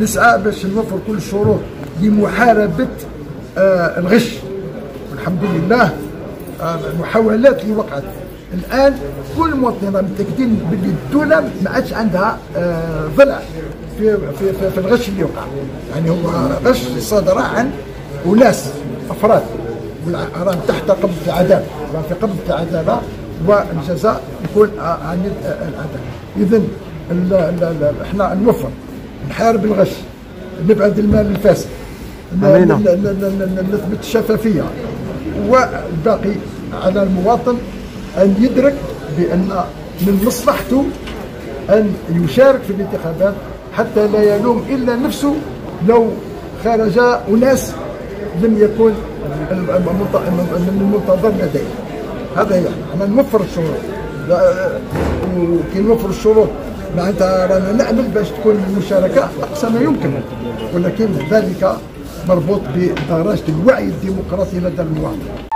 نسعى باش نوفر كل الشروط لمحاربة آه الغش. والحمد لله آه المحاولات اللي وقعت. الآن كل المواطنين متأكدين باللي الدولة ما عادش عندها آه ضلع في, في, في, في الغش اللي وقع. يعني هو غش صادر عن اناس أفراد. راهم تحت قبضة العدالة. في قبضة العدالة والجزاء يكون عن العداله اذا إحنا نوفر نحارب الغش نبعد المال الفاسد نثبت الشفافية. والباقي على المواطن أن يدرك بأن من مصلحته أن يشارك في الانتخابات حتى لا يلوم إلا نفسه لو خرج أناس لم يكن من المنتظر لديه. هذا يعني. إحنا نوفر الشروط. وكي نوفر الشروط معناتها رانا نعمل باش تكون المشاركة اقصى ما يمكن. ولكن ذلك مربوط بدرجه الوعي الديمقراطي لدى المواطن.